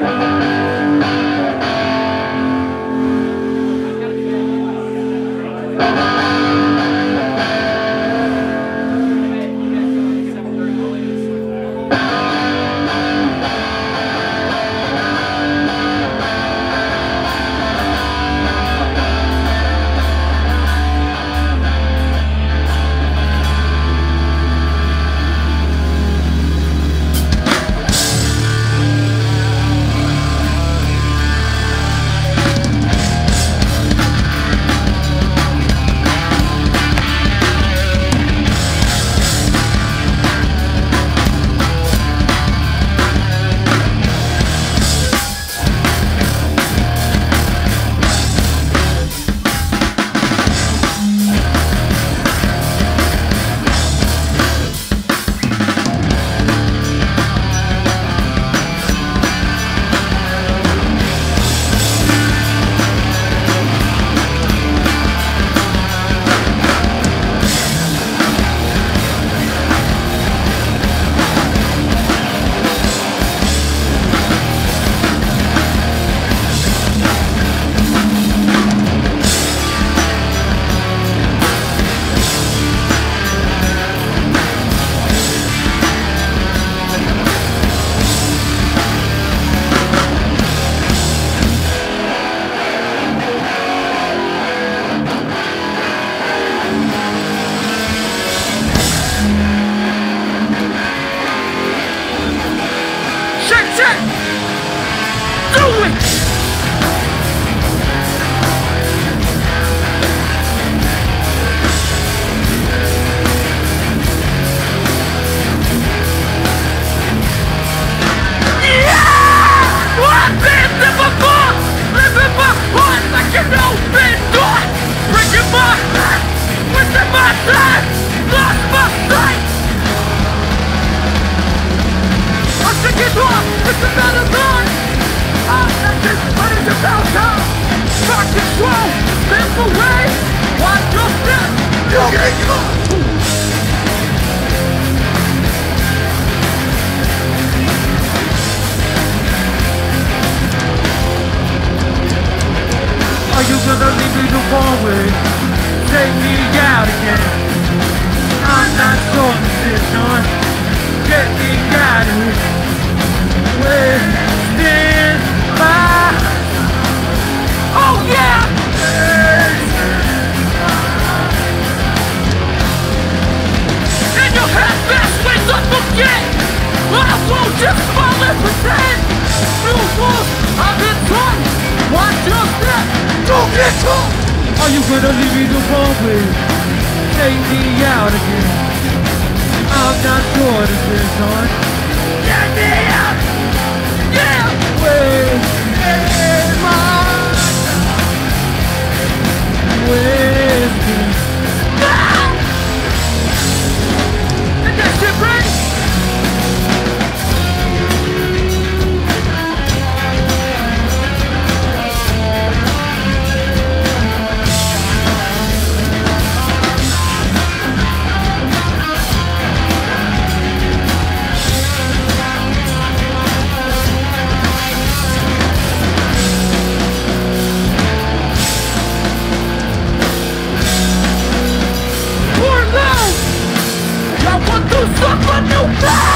Bye. Neither won't we take me out again. I'm not going to this on. Get me out! Get away! In my way. Ah!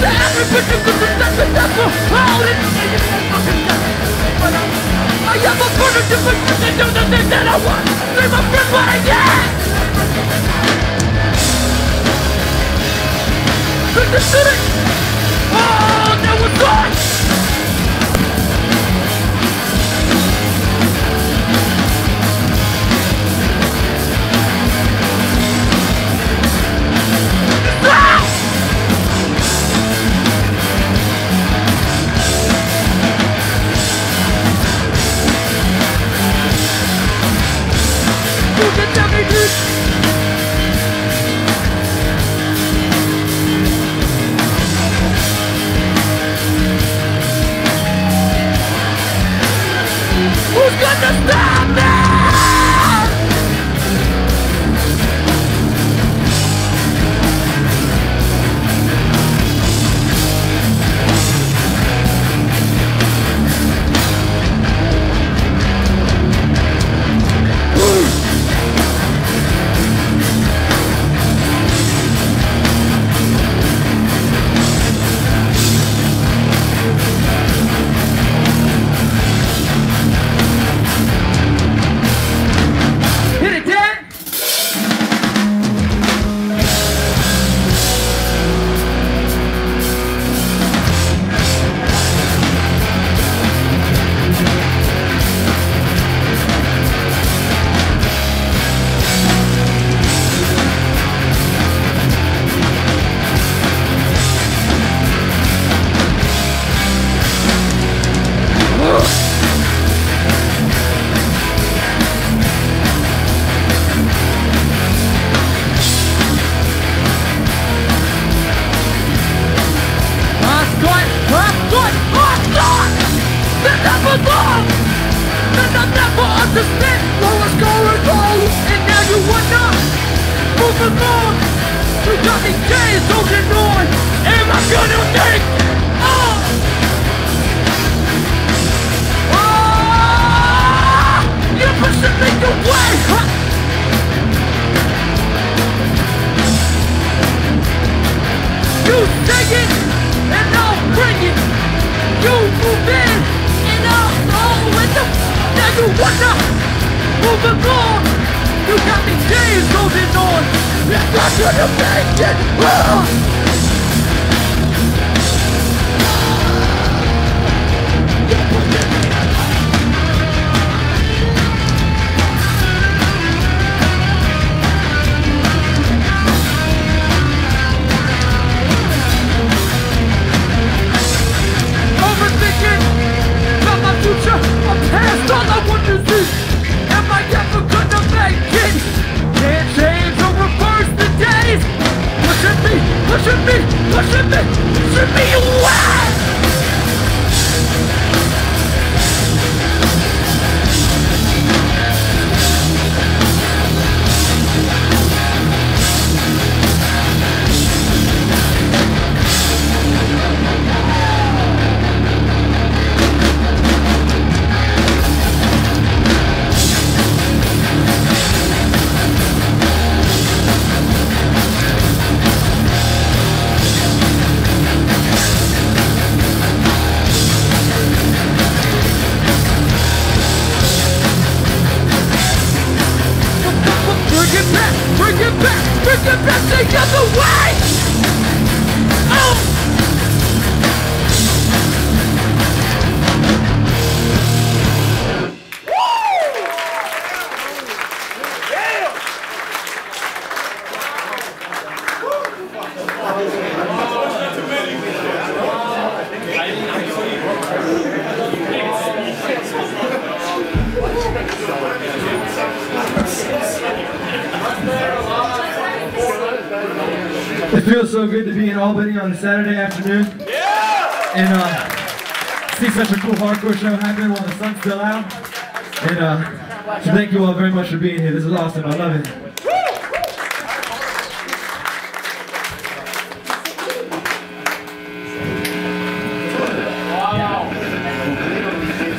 to every I have a person different person they do the things that I want Leave my friend, what I get Look the Oh, that was gone on a Saturday afternoon. Yeah! And uh, see such a cool hardcore show happen while the sun's still out. And uh, so thank you all very much for being here. This is awesome. I love it.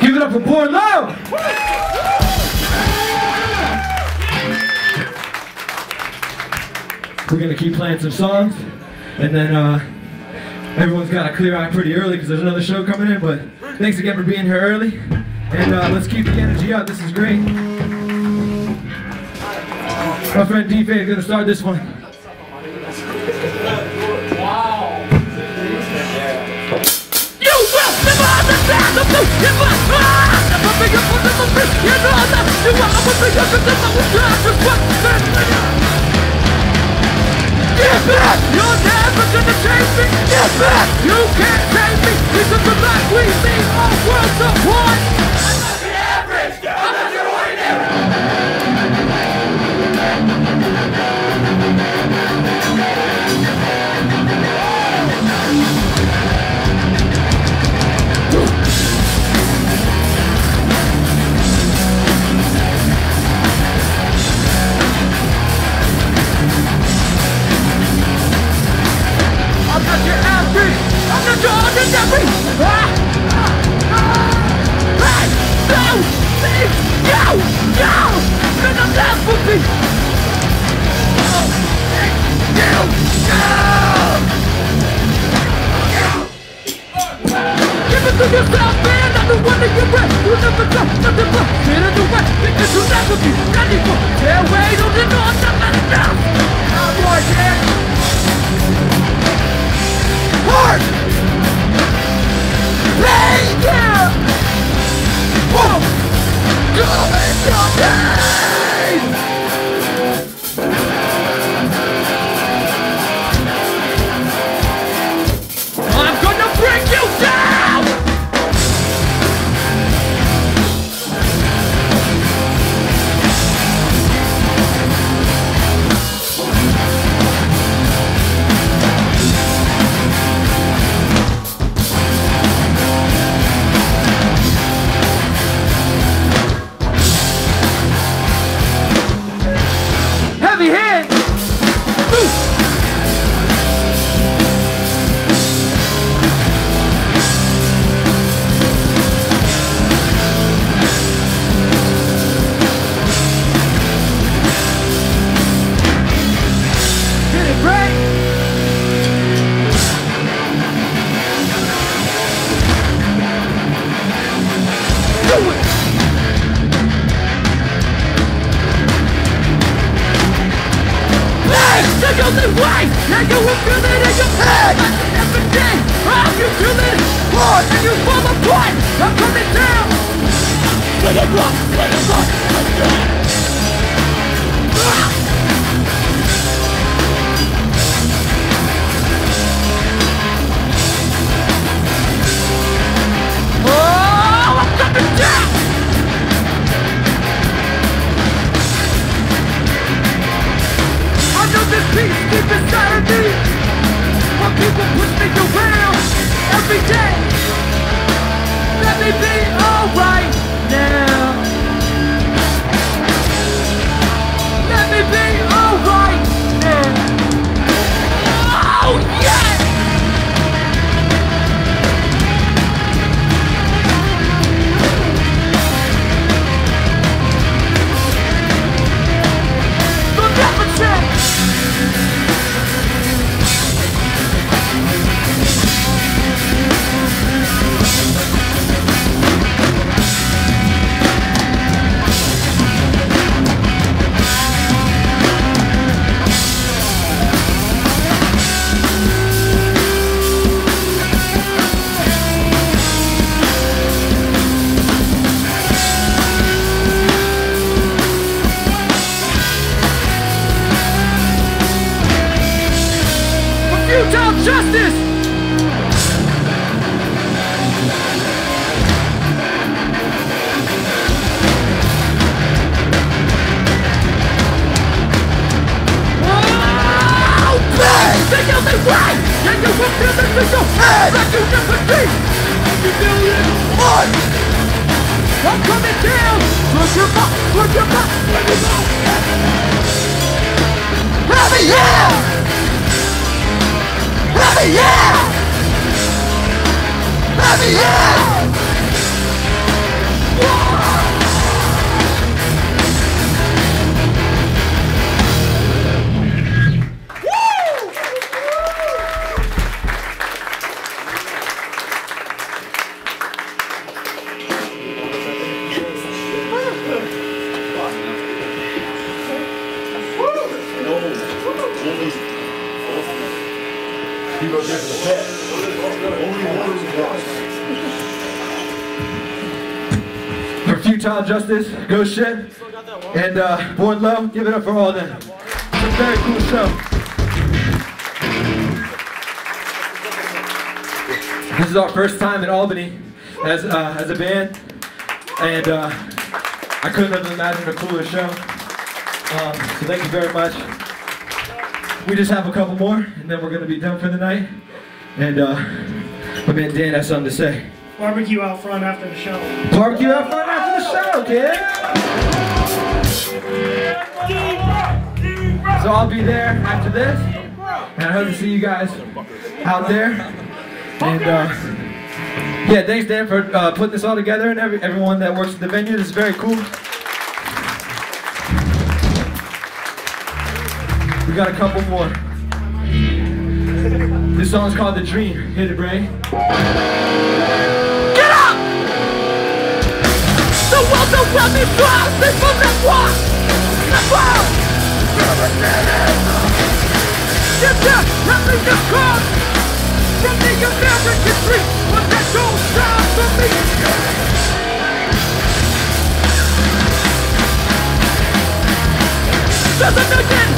Give it up for Born Low! We're gonna keep playing some songs, and then uh, everyone's got to clear out pretty early because there's another show coming in. But thanks again for being here early. And uh, let's keep the energy up. This is great. My friend D-Fay is going to start this one. Get back! Get back! You can't save me Because the life we see all worlds apart Not your ordinary. Ah! Ah! Hey! No! Please! No! No! Then I'm left with me. No! Give it to the one not! Come in your Let it rock! Let it rock! I'm coming down! Put your back! Put your back! Let me go! Heavy yeah! Heavy yeah! Heavy yeah! You go there for the pet. Only one For futile justice, go shit. And uh, Born Low, give it up for all them. It's a very cool show. This is our first time in Albany as, uh, as a band. And uh, I couldn't have imagined a cooler show. Um, so thank you very much. We just have a couple more, and then we're going to be done for the night. And uh, my man Dan has something to say. Barbecue out front after the show. Barbecue out front after the show, kid. So I'll be there after this, and I hope to see you guys out there. And uh, yeah, thanks Dan for uh, putting this all together and every, everyone that works at the venue. This is very cool. Got a couple more. This song's called The Dream. Hit it, Bray. Get up! The world don't want me they from the walk! The world! Get there, let me just! From the American dream, but that don't sound for me! There's a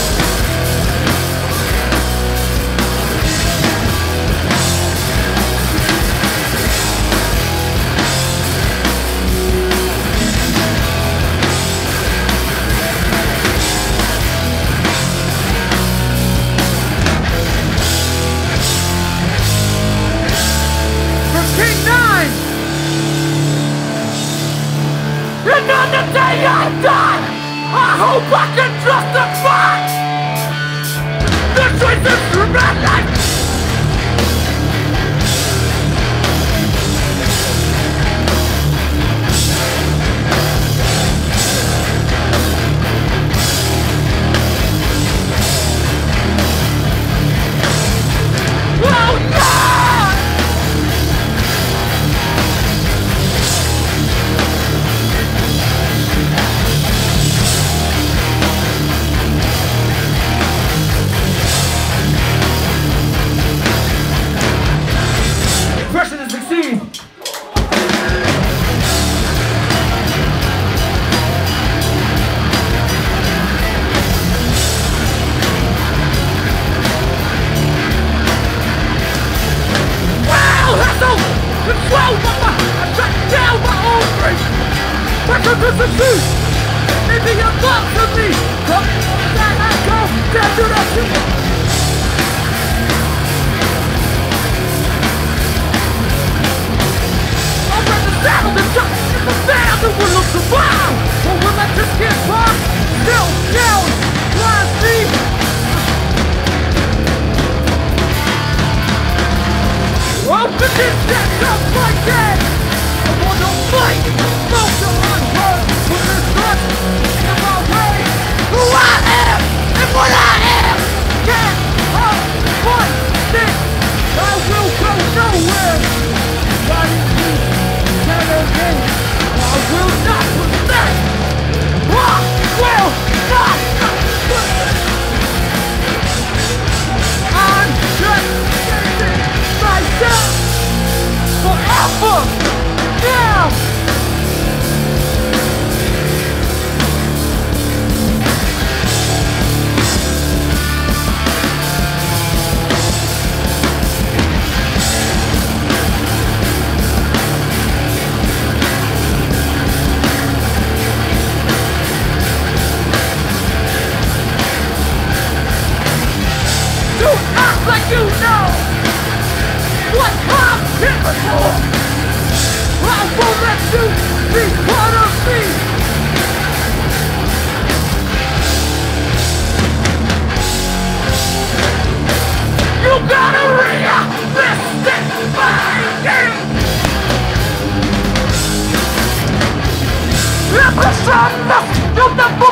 gotta realistic thinking. Represent you never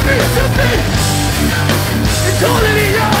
To be? It's only your right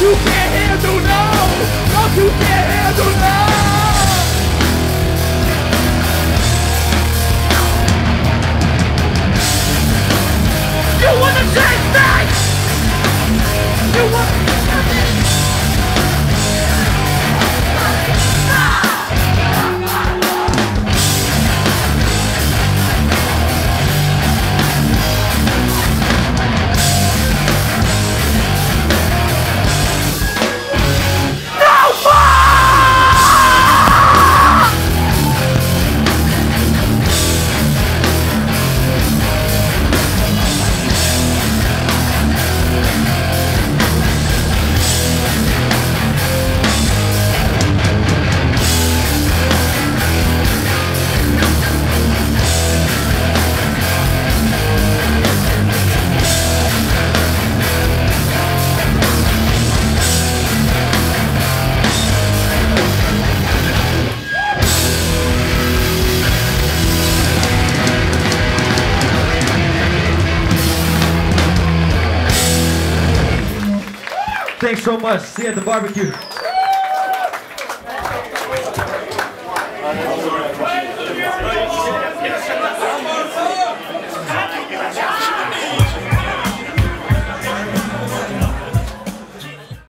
you so much. See you at the barbecue.